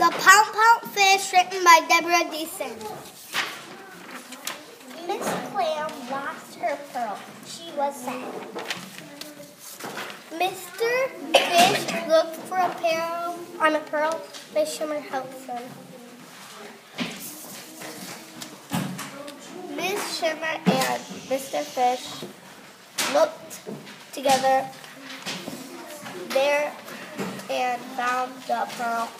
The Pout Pout Fish, written by Deborah Diesen. Miss Clam lost her pearl. She was sad. Mr. Fish looked for a pearl on a pearl. Miss Shimmer helps him. Miss Shimmer and Mr. Fish looked together there and found the pearl.